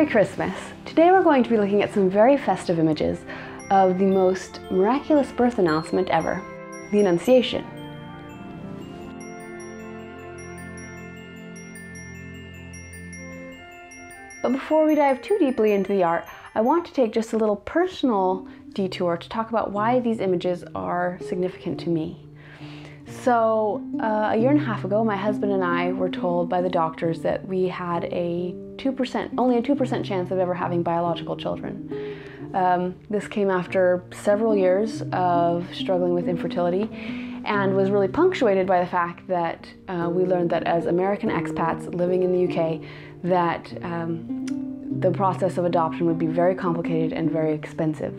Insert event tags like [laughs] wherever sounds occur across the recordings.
Merry Christmas! Today we're going to be looking at some very festive images of the most miraculous birth announcement ever, the Annunciation. But before we dive too deeply into the art, I want to take just a little personal detour to talk about why these images are significant to me. So, uh, a year and a half ago, my husband and I were told by the doctors that we had a 2%, only a 2% chance of ever having biological children. Um, this came after several years of struggling with infertility and was really punctuated by the fact that uh, we learned that as American expats living in the UK, that um, the process of adoption would be very complicated and very expensive.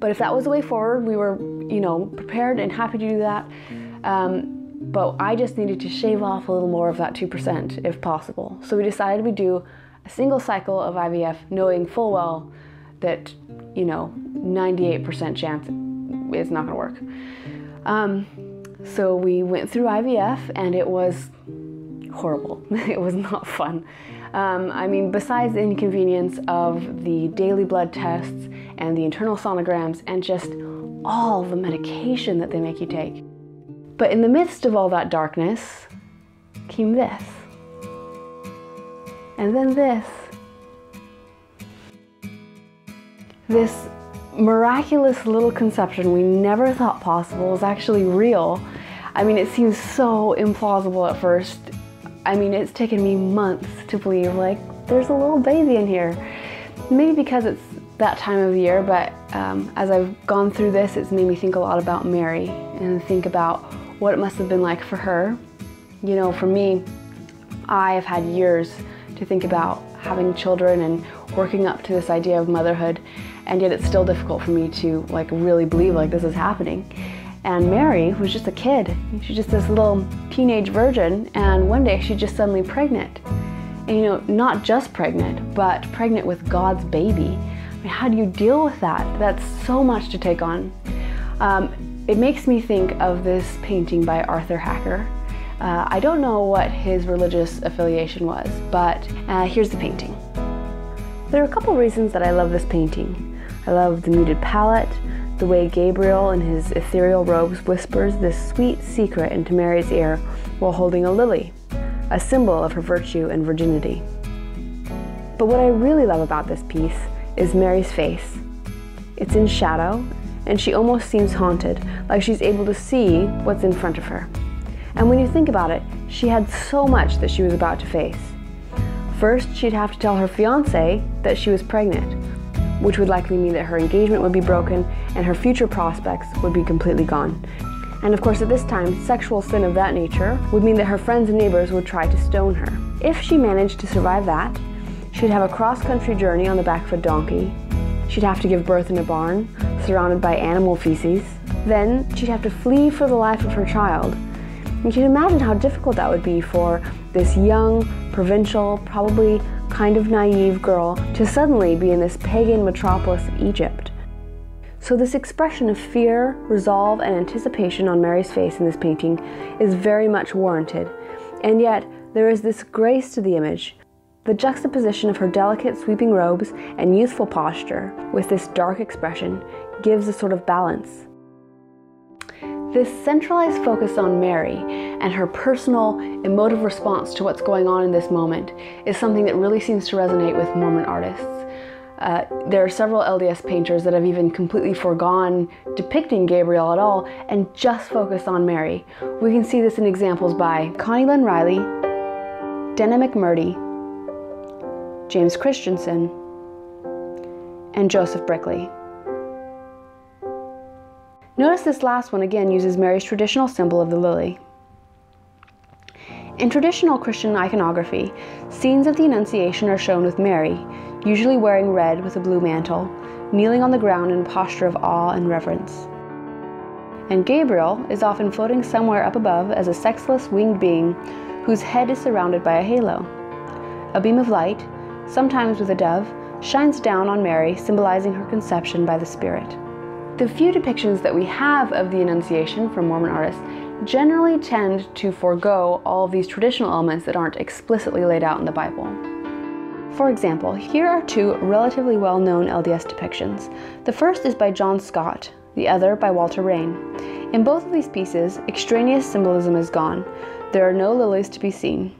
But if that was the way forward, we were, you know, prepared and happy to do that. Um, but I just needed to shave off a little more of that 2% if possible. So we decided we'd do a single cycle of IVF, knowing full well that, you know, 98% chance it's not gonna work. Um, so we went through IVF and it was horrible. [laughs] it was not fun. Um, I mean, besides the inconvenience of the daily blood tests and the internal sonograms and just all the medication that they make you take. But in the midst of all that darkness came this. And then this. This miraculous little conception we never thought possible is actually real. I mean, it seems so implausible at first. I mean, it's taken me months to believe, like, there's a little baby in here. Maybe because it's that time of year, but um, as I've gone through this, it's made me think a lot about Mary and think about what it must have been like for her. You know, for me, I have had years to think about having children and working up to this idea of motherhood, and yet it's still difficult for me to like really believe like this is happening. And Mary was just a kid. She's just this little teenage virgin, and one day she's just suddenly pregnant. And you know, not just pregnant, but pregnant with God's baby. I mean, how do you deal with that? That's so much to take on. Um, it makes me think of this painting by Arthur Hacker. Uh, I don't know what his religious affiliation was, but uh, here's the painting. There are a couple reasons that I love this painting. I love the muted palette, the way Gabriel in his ethereal robes whispers this sweet secret into Mary's ear while holding a lily, a symbol of her virtue and virginity. But what I really love about this piece is Mary's face. It's in shadow and she almost seems haunted, like she's able to see what's in front of her. And when you think about it, she had so much that she was about to face. First, she'd have to tell her fiance that she was pregnant, which would likely mean that her engagement would be broken and her future prospects would be completely gone. And of course, at this time, sexual sin of that nature would mean that her friends and neighbors would try to stone her. If she managed to survive that, she'd have a cross country journey on the back of a donkey. She'd have to give birth in a barn, surrounded by animal feces. Then she'd have to flee for the life of her child. You can imagine how difficult that would be for this young, provincial, probably kind of naive girl to suddenly be in this pagan metropolis of Egypt. So, this expression of fear, resolve, and anticipation on Mary's face in this painting is very much warranted. And yet, there is this grace to the image the juxtaposition of her delicate sweeping robes and youthful posture with this dark expression gives a sort of balance. This centralized focus on Mary and her personal, emotive response to what's going on in this moment is something that really seems to resonate with Mormon artists. Uh, there are several LDS painters that have even completely foregone depicting Gabriel at all and just focus on Mary. We can see this in examples by Connie Lynn Reilly, Dena McMurdie, James Christensen, and Joseph Brickey. Notice this last one again uses Mary's traditional symbol of the lily. In traditional Christian iconography, scenes of the Annunciation are shown with Mary, usually wearing red with a blue mantle, kneeling on the ground in a posture of awe and reverence. And Gabriel is often floating somewhere up above as a sexless winged being whose head is surrounded by a halo. A beam of light, sometimes with a dove, shines down on Mary, symbolizing her conception by the Spirit. The few depictions that we have of the Annunciation from Mormon artists generally tend to forego all of these traditional elements that aren't explicitly laid out in the Bible. For example, here are two relatively well known LDS depictions. The first is by John Scott, the other by Walter Rane. In both of these pieces, extraneous symbolism is gone. There are no lilies to be seen.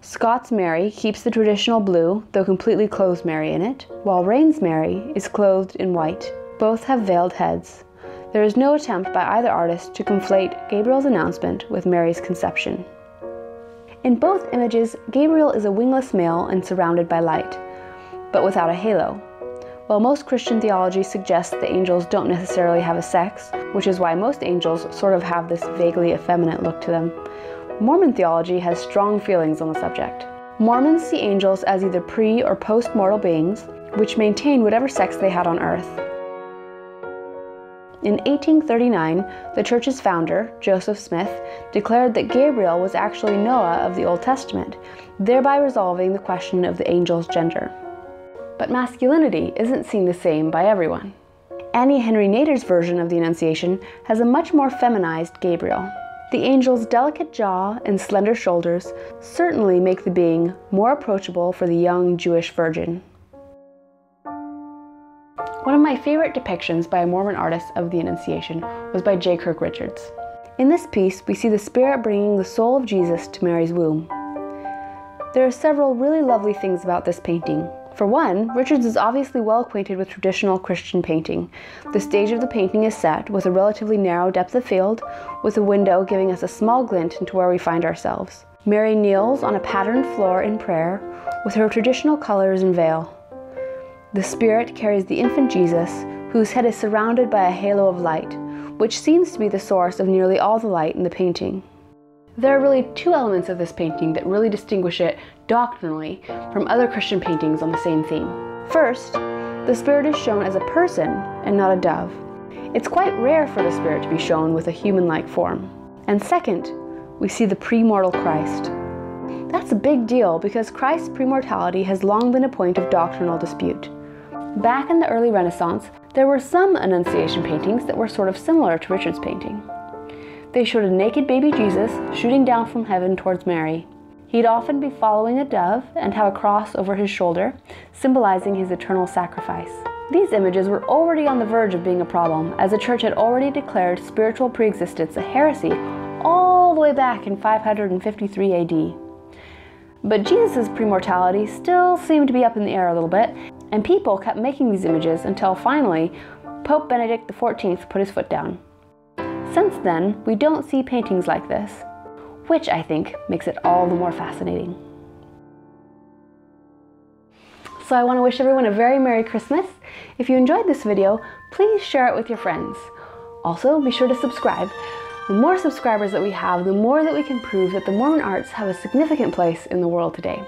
Scott's Mary keeps the traditional blue, though completely clothes Mary in it, while Rane's Mary is clothed in white. Both have veiled heads. There is no attempt by either artist to conflate Gabriel's announcement with Mary's conception. In both images, Gabriel is a wingless male and surrounded by light, but without a halo. While most Christian theology suggests that angels don't necessarily have a sex, which is why most angels sort of have this vaguely effeminate look to them, Mormon theology has strong feelings on the subject. Mormons see angels as either pre or post mortal beings, which maintain whatever sex they had on earth. In 1839, the church's founder, Joseph Smith, declared that Gabriel was actually Noah of the Old Testament, thereby resolving the question of the angel's gender. But masculinity isn't seen the same by everyone. Annie Henrie Nader's version of the Annunciation has a much more feminized Gabriel. The angel's delicate jaw and slender shoulders certainly make the being more approachable for the young Jewish virgin. One of my favorite depictions by a Mormon artist of the Annunciation was by J. Kirk Richards. In this piece, we see the Spirit bringing the soul of Jesus to Mary's womb. There are several really lovely things about this painting. For one, Richards is obviously well acquainted with traditional Christian painting. The stage of the painting is set with a relatively narrow depth of field, with a window giving us a small glint into where we find ourselves. Mary kneels on a patterned floor in prayer, with her traditional colors and veil. The Spirit carries the infant Jesus, whose head is surrounded by a halo of light, which seems to be the source of nearly all the light in the painting. There are really two elements of this painting that really distinguish it doctrinally from other Christian paintings on the same theme. First, the Spirit is shown as a person and not a dove. It's quite rare for the Spirit to be shown with a human like form. And second, we see the premortal Christ. That's a big deal because Christ's premortality has long been a point of doctrinal dispute. Back in the early Renaissance, there were some Annunciation paintings that were sort of similar to Richard's painting. They showed a naked baby Jesus shooting down from heaven towards Mary. He'd often be following a dove and have a cross over his shoulder, symbolizing his eternal sacrifice. These images were already on the verge of being a problem, as the church had already declared spiritual preexistence a heresy all the way back in 553 AD. But Jesus' premortality still seemed to be up in the air a little bit, and people kept making these images until finally Pope Benedict XIV put his foot down. Since then, we don't see paintings like this, which I think makes it all the more fascinating. So I want to wish everyone a very Merry Christmas. If you enjoyed this video, please share it with your friends. Also, be sure to subscribe. The more subscribers that we have, the more that we can prove that the Mormon arts have a significant place in the world today.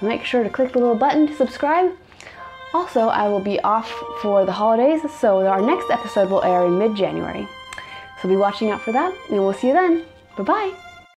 So make sure to click the little button to subscribe also, I will be off for the holidays, so our next episode will air in mid January. Be watching out for that, and we'll see you then. Bye bye.